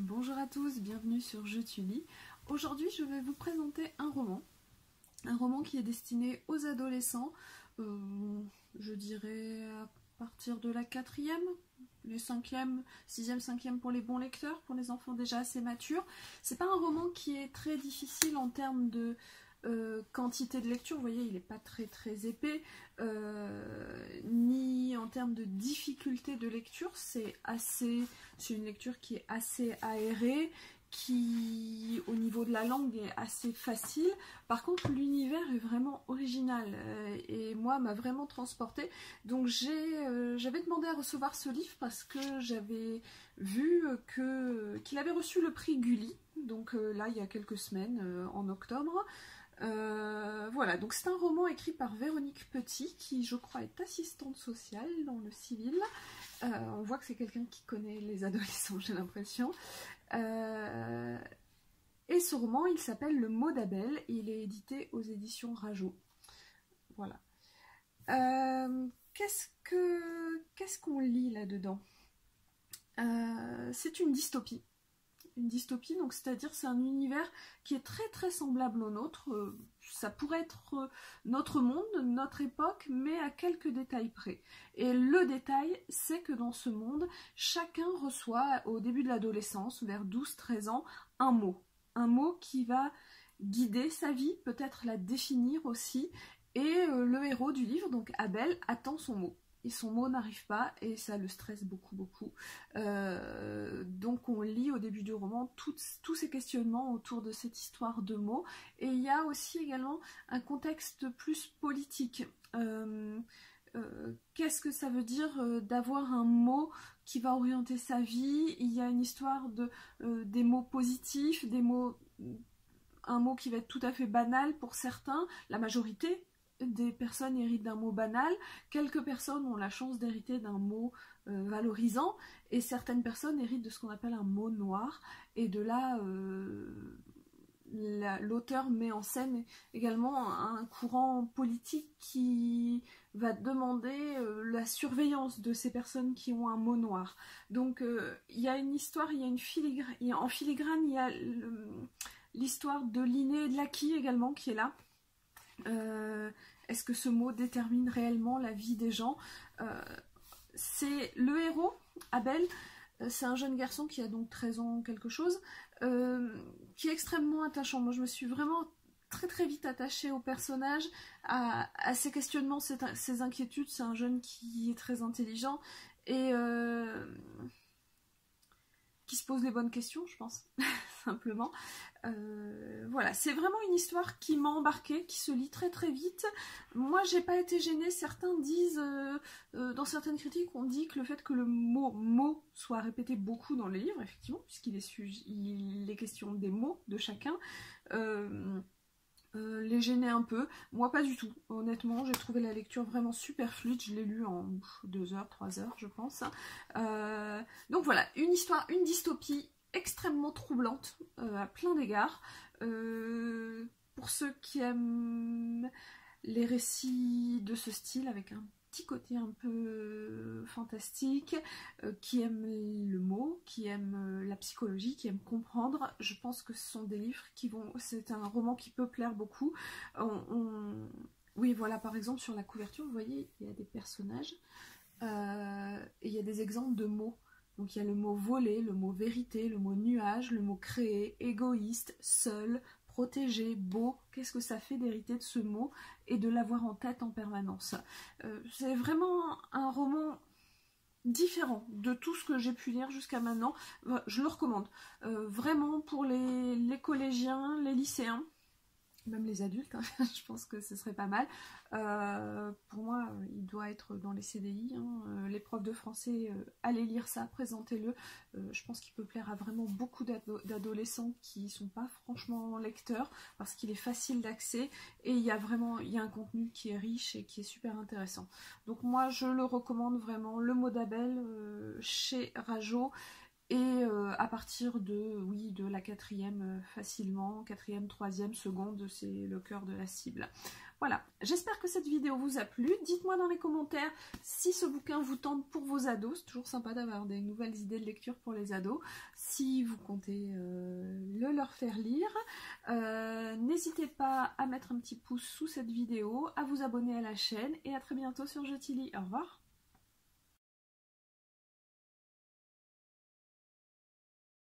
Bonjour à tous, bienvenue sur Je tu lis. Aujourd'hui, je vais vous présenter un roman. Un roman qui est destiné aux adolescents, euh, je dirais à partir de la quatrième, les cinquième, sixième, cinquième pour les bons lecteurs, pour les enfants déjà assez matures. C'est pas un roman qui est très difficile en termes de euh, quantité de lecture, vous voyez, il n'est pas très très épais, euh, en termes de difficulté de lecture, c'est assez, c'est une lecture qui est assez aérée, qui au niveau de la langue est assez facile. Par contre, l'univers est vraiment original euh, et moi m'a vraiment transporté. Donc j'avais demandé à recevoir ce livre parce que j'avais vu que qu'il avait reçu le prix Gulli. Donc là, il y a quelques semaines, en octobre. Euh, voilà, donc c'est un roman écrit par Véronique Petit, qui je crois est assistante sociale dans le civil. Euh, on voit que c'est quelqu'un qui connaît les adolescents, j'ai l'impression. Euh, et ce roman, il s'appelle Le mot d'Abel, il est édité aux éditions Rajo. Voilà. qu'est-ce que qu'est-ce qu'on lit là-dedans? C'est une dystopie une dystopie, donc c'est-à-dire c'est un univers qui est très très semblable au nôtre. Euh, ça pourrait être euh, notre monde, notre époque, mais à quelques détails près. Et le détail, c'est que dans ce monde, chacun reçoit au début de l'adolescence, vers 12-13 ans, un mot. Un mot qui va guider sa vie, peut-être la définir aussi. Et euh, le héros du livre, donc Abel, attend son mot et son mot n'arrive pas et ça le stresse beaucoup beaucoup. Euh, donc on lit au début du roman tous ces questionnements autour de cette histoire de mots et il y a aussi également un contexte plus politique. Euh, euh, qu'est-ce que ça veut dire d'avoir un mot qui va orienter sa vie? Il y a une histoire de des mots positifs, des mots un mot qui va être tout à fait banal pour certains, la majorité des personnes héritent d'un mot banal, quelques personnes ont la chance d'hériter d'un mot euh, valorisant, et certaines personnes héritent de ce qu'on appelle un mot noir, et de là, euh, l'auteur met en scène également un courant politique qui va demander euh, la surveillance de ces personnes qui ont un mot noir. Donc il y a une histoire, il y a une filigrane, en filigrane, il y a l'histoire de l'inné et de l'acquis également qui est là. Euh, est-ce que ce mot détermine réellement la vie des gens euh, C'est le héros, Abel, euh, c'est un jeune garçon qui a donc 13 ans quelque chose, qui est extrêmement attachant. Moi je me suis vraiment très très vite attachée au personnage, à, ses questionnements, ses, ses inquiétudes. C'est un jeune qui est très intelligent et qui se pose les bonnes questions, je pense, simplement. Euh, voilà, c'est vraiment une histoire qui m'a embarquée, qui se lit très très vite. Moi, j'ai pas été gênée. Certains disent, euh, euh, dans certaines critiques, on dit que le fait que le mot mot soit répété beaucoup dans les livres, effectivement, puisqu'il est, il est question des mots de chacun. Euh, les gêner un peu. Moi, pas du tout. Honnêtement, j'ai trouvé la lecture vraiment super fluide. Je l'ai lu en 2 heures, 3 heures, je pense. Euh, donc voilà, une histoire, une dystopie extrêmement troublante euh, à plein d'égards. pour ceux qui aiment les récits de ce style avec un côté un peu euh, fantastique, euh, qui aime le mot, qui aime euh, la psychologie, qui aime comprendre. Je pense que ce sont des livres qui vont... C'est un roman qui peut plaire beaucoup. Oui, voilà, par exemple, sur la couverture, vous voyez, il y a des personnages et il y a des exemples de mots. Donc il y a le mot voler, le mot vérité, le mot nuage, le mot créer, égoïste, seul, protégé, beau, qu'est-ce que ça fait d'hériter de ce mot et de l'avoir en tête en permanence. Euh, c'est vraiment un roman différent de tout ce que j'ai pu lire jusqu'à maintenant. Euh, je le recommande. Euh, vraiment pour les collégiens, les lycéens même les adultes, hein, je pense que ce serait pas mal. Euh, pour moi, il doit être dans les CDI. Euh, les profs de français, euh, allez lire ça, présentez-le. je pense qu'il peut plaire à vraiment beaucoup d'adolescents qui ne sont pas franchement lecteurs parce qu'il est facile d'accès et il y a vraiment y a un contenu qui est riche et qui est super intéressant. Donc moi, je le recommande vraiment. Le mot d'Abel chez Rajo et euh, à partir de, oui, de la quatrième euh, facilement, quatrième, troisième, seconde, c'est le cœur de la cible. Voilà, j'espère que cette vidéo vous a plu. Dites-moi dans les commentaires si ce bouquin vous tente pour vos ados. C'est toujours sympa d'avoir des nouvelles idées de lecture pour les ados. Si vous comptez euh, le leur faire lire. N'hésitez pas à mettre un petit pouce sous cette vidéo, à vous abonner à la chaîne et à très bientôt sur Jetili. Au revoir